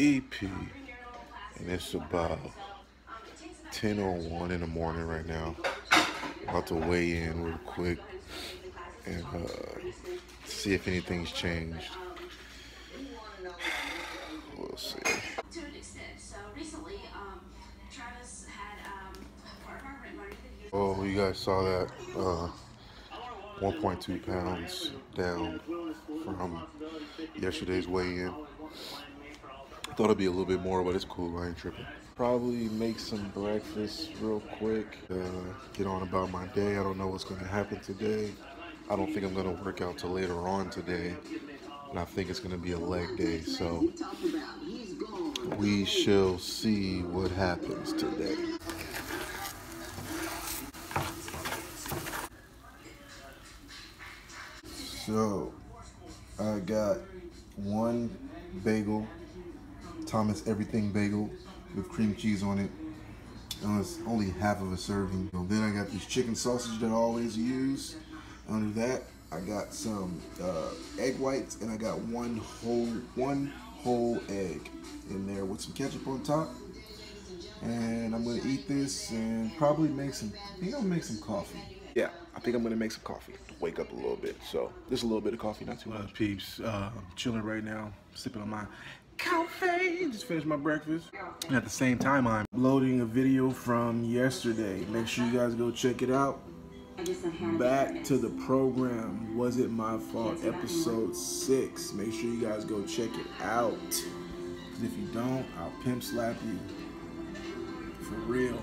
peeps? It's me, EP, and it's about 10.01 in the morning right now. About to weigh in real quick and uh, see if anything's changed. We'll see. to an extent. So recently, um, Travis had um, part of our rent money that he was Oh, you guys saw that? Uh, 1.2 pounds down from yesterday's weigh-in. Thought it'd be a little bit more, but it's cool. I ain't tripping. Probably make some breakfast real quick. Uh, get on about my day. I don't know what's gonna happen today. I don't think I'm gonna work out till later on today, and I think it's gonna be a leg day. So we shall see what happens today. So, I got one bagel, Thomas Everything Bagel with cream cheese on it. And it's only half of a serving. And then I got this chicken sausage that I always use. Under that, I got some uh, egg whites and I got one whole one whole egg in there with some ketchup on top. And I'm gonna eat this and probably make some. I think I'll make some coffee. Yeah, I think I'm gonna make some coffee to wake up a little bit. So just a little bit of coffee, not too much. peeps, uh, I'm chilling right now, sipping on my coffee. Just finished my breakfast. And at the same time, I'm loading a video from yesterday. Make sure you guys go check it out. Back to the program. Was it my fault? Episode six. Make sure you guys go check it out. Cause if you don't, I'll pimp slap you. For real.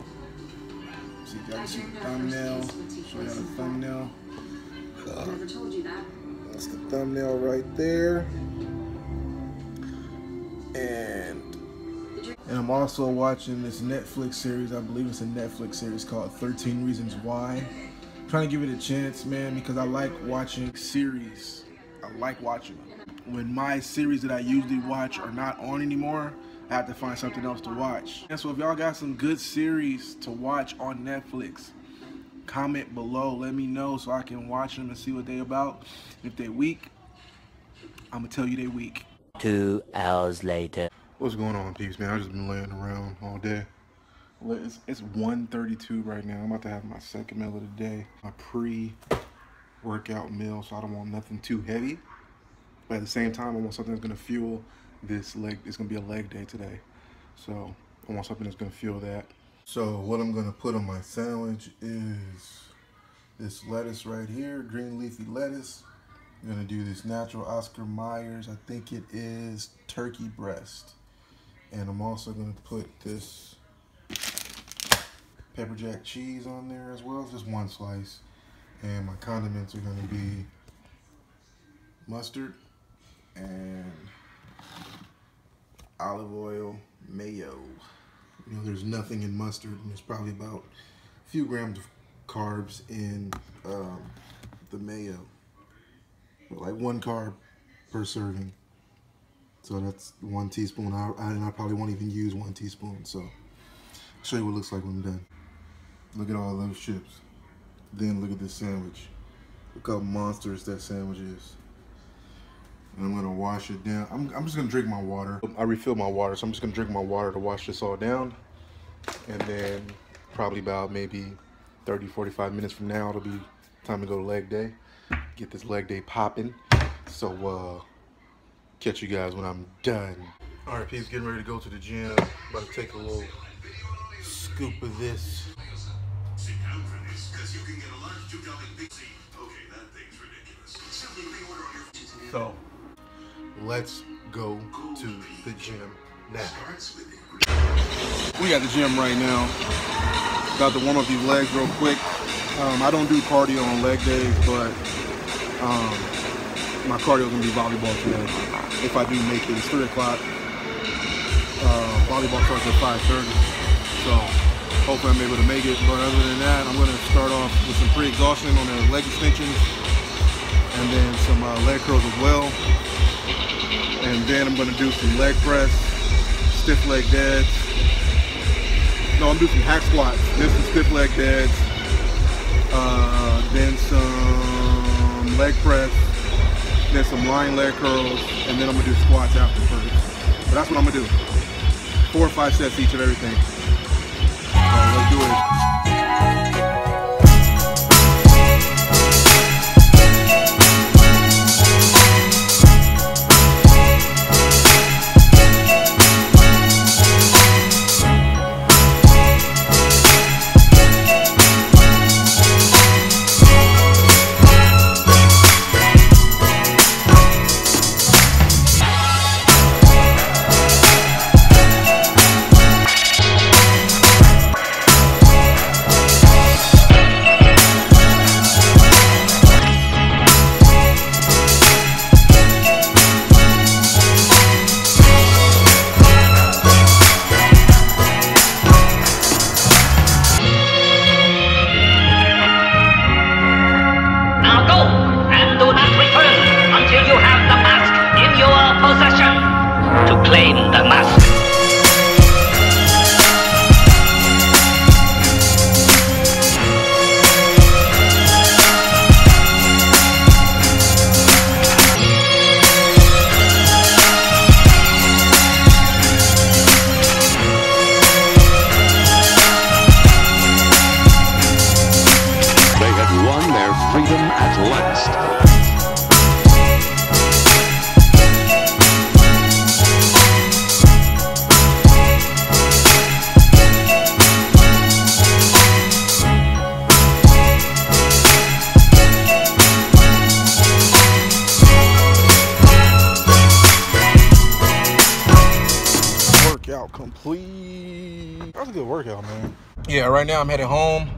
See, you guys see the thumbnail. Show you the thumbnail. never told you that. That's the thumbnail right there. And I'm also watching this Netflix series. I believe it's a Netflix series called 13 Reasons Why. I'm trying to give it a chance, man, because I like watching series. I like watching them. When my series that I usually watch are not on anymore, I have to find something else to watch. And so if y'all got some good series to watch on Netflix, comment below. Let me know so I can watch them and see what they about. If they weak, I'm gonna tell you they weak. Two hours later. What's going on, peeps, man? I've just been laying around all day. It's, it's 1.32 right now. I'm about to have my second meal of the day. My pre-workout meal, so I don't want nothing too heavy. But at the same time, I want something that's gonna fuel this leg. It's gonna be a leg day today. So I want something that's gonna fuel that. So what I'm gonna put on my sandwich is this lettuce right here, green leafy lettuce. I'm gonna do this natural Oscar Myers. I think it is turkey breast. And I'm also gonna put this pepper jack cheese on there as well, just one slice. And my condiments are gonna be mustard and olive oil, mayo. You know, there's nothing in mustard, and there's probably about a few grams of carbs in um, the mayo. Like one carb per serving. So that's one teaspoon. I, and I probably won't even use one teaspoon. So I'll show you what it looks like when I'm done. Look at all those chips. Then look at this sandwich. Look how monstrous that sandwich is. And I'm gonna wash it down. I'm, I'm just gonna drink my water. I refill my water, so I'm just gonna drink my water to wash this all down. And then probably about maybe 30, 45 minutes from now, it'll be time to go to leg day. Get this leg day popping. So uh, catch you guys when I'm done. All right, peeps, getting ready to go to the gym. About to take a little scoop of this. So let's go to the gym now. We got the gym right now. About to warm up these legs real quick. Um, I don't do cardio on leg days, but um, my cardio is gonna be volleyball today. If I do make it, it's three o'clock. Uh, volleyball starts at 5:30, so hopefully I'm able to make it. But other than that, I'm gonna start off with some pre-exhaustion on the leg extensions, and then some uh, leg curls as well. And then I'm gonna do some leg press, stiff leg deads. No, I'm doing some hack squats, then some stiff leg deads, uh, then some leg press, then some lying leg curls, and then I'm gonna do squats after first. But that's what I'm gonna do. Four or five sets each of everything. Let's do it. Yeah, right now I'm headed home.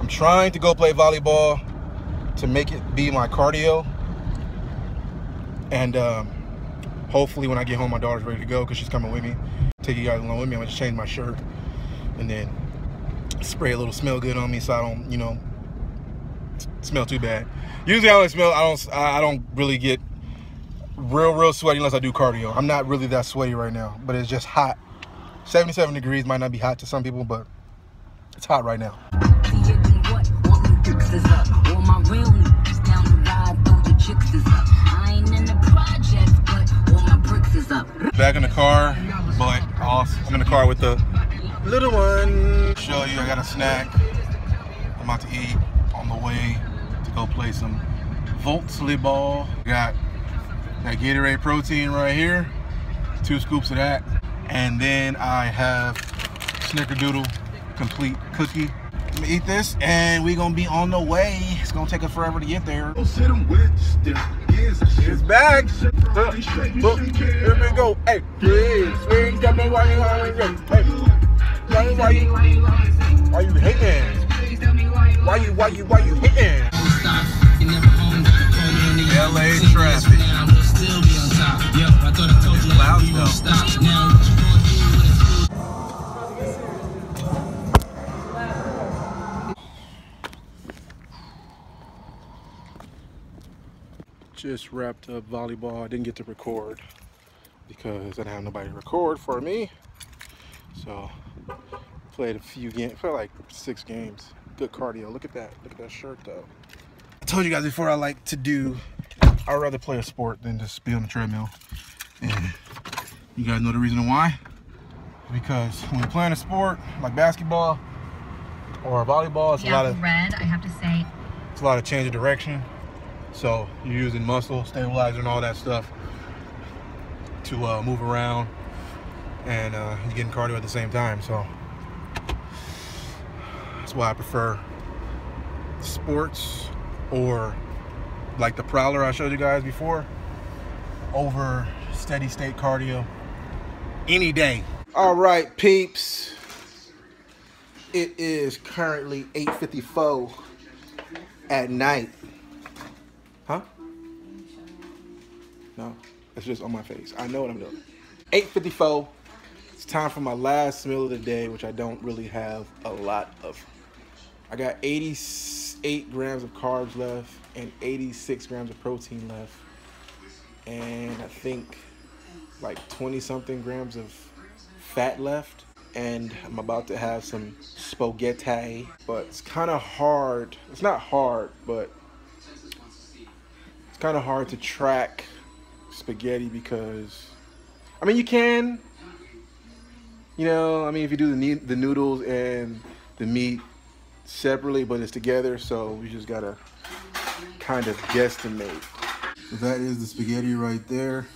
I'm trying to go play volleyball to make it be my cardio. And um, hopefully when I get home, my daughter's ready to go because she's coming with me. Take you guys along with me. I'm gonna just change my shirt and then spray a little smell good on me so I don't, you know, smell too bad. Usually I don't smell. I don't. I I don't really get real, real sweaty unless I do cardio. I'm not really that sweaty right now, but it's just hot. 77 degrees might not be hot to some people, but it's hot right now. Back in the car, but awesome. I'm in the car with the little one. Show you, I got a snack. I'm about to eat on the way to go play some Voltsley ball. Got that Gatorade protein right here, two scoops of that, and then I have Snickerdoodle complete cookie. I'm gonna eat this, and we gonna be on the way. It's gonna take us forever to get there. It's back. Look, look, here we go. Hey, yeah, swing, tell me why you hungry. Hey, tell me why you, why you hating? Why you, why you, why you hitting? LA traffic. It's loud though. Just wrapped up volleyball. I didn't get to record because I didn't have nobody to record for me. So played a few games, played like six games. Good cardio. Look at that. Look at that shirt though. I told you guys before I like to do I'd rather play a sport than just be on the treadmill. And you guys know the reason why? Because when you're playing a sport like basketball or volleyball, it's a lot of red, I have to say. it's a lot of change of direction. So you're using muscle stabilizer and all that stuff to uh, move around, and uh, you're getting cardio at the same time. So that's why I prefer sports or like the prowler I showed you guys before over steady state cardio any day. All right, peeps. It is currently 8:54 at night. It's just on my face. I know what I'm doing. 8:54. It's time for my last meal of the day, which I don't really have a lot of. I got 88 grams of carbs left and 86 grams of protein left, and I think like 20 something grams of fat left. And I'm about to have some spaghetti, but it's kind of hard. It's not hard, but it's kind of hard to track spaghetti because, I mean, you can, you know, I mean, if you do the, the noodles and the meat separately, but it's together, so we just gotta kind of guesstimate. So that is the spaghetti right there.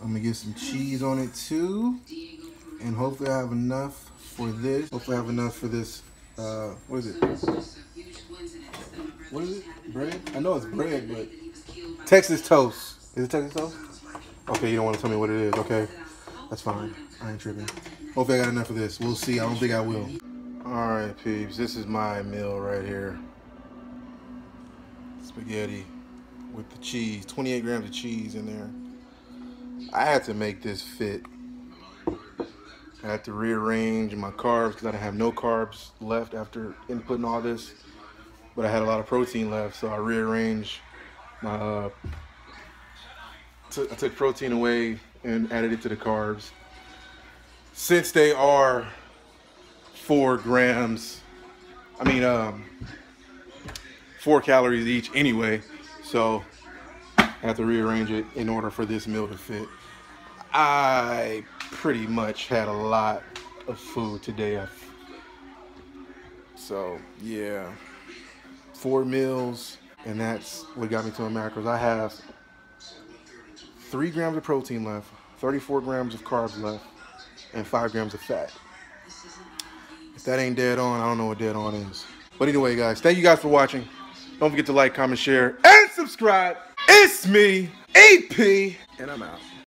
I'm gonna get some cheese on it too. And hopefully I have enough for this. Hopefully I have enough for this, uh, what is it? What is it? Bread? I know it's bread, but Texas toast. Is it Texas toast? Okay, you don't want to tell me what it is. Okay, that's fine. I ain't tripping. Hopefully I got enough of this. We'll see. I don't think I will. All right, peeps. This is my meal right here. Spaghetti with the cheese. 28 grams of cheese in there. I had to make this fit. I had to rearrange my carbs because I didn't have no carbs left after inputting all this. But I had a lot of protein left, so I rearranged my. Uh, I took protein away and added it to the carbs. Since they are four grams, I mean, um, four calories each anyway, so I have to rearrange it in order for this meal to fit. I pretty much had a lot of food today. So yeah, four meals, and that's what got me to my macros. I have three grams of protein left, 34 grams of carbs left, and five grams of fat. If that ain't dead on, I don't know what dead on is. But anyway, guys, thank you guys for watching. Don't forget to like, comment, share, and subscribe. It's me, EP, and I'm out.